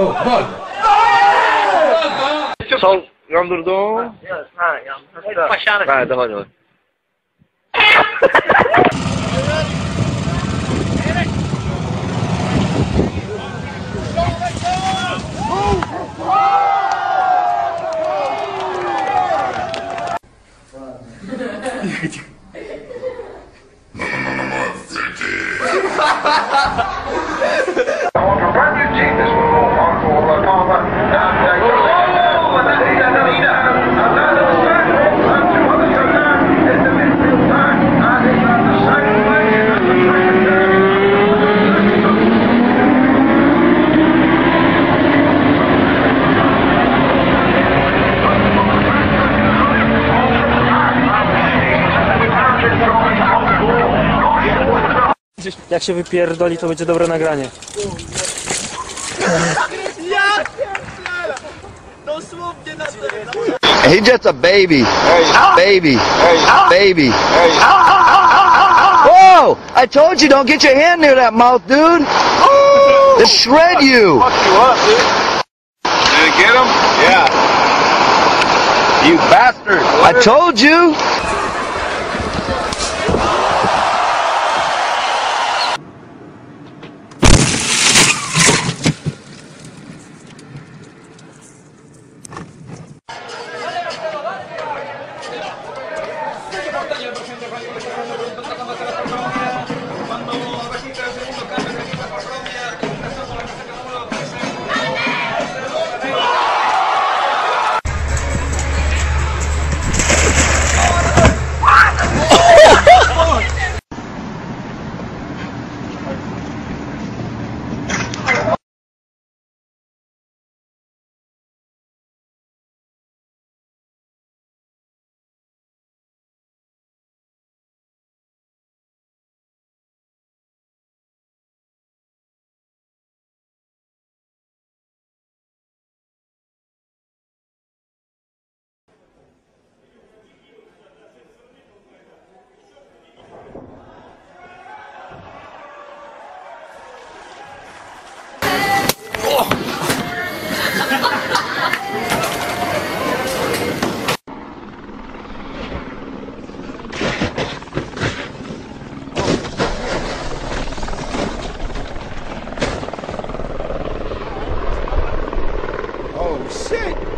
Oh, bug. Sol yandırdım. Hə, yandı. Başarı. Bəli, devam edin. Jak się wypierdoli, to będzie dobre nagranie. He's just a baby. Baby. Baby. Whoa! I told you don't get your hand near that mouth, dude. They'll shred you. Did it get him? Yeah. You bastard. I told you. Oh,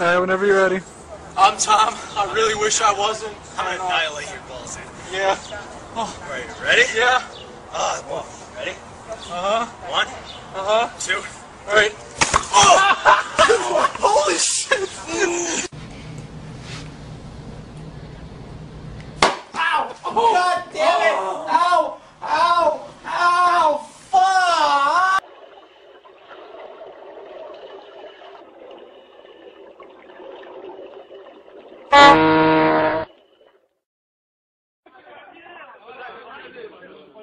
All right, whenever you're ready. I'm Tom. I really wish I wasn't. I'm gonna annihilate your balls. Yeah. Oh. Ready? Yeah. Uh, well, ready? Uh-huh. One. Uh-huh. Two. All right. Oh! Holy shit! Ow! Oh. God damn it! Oh.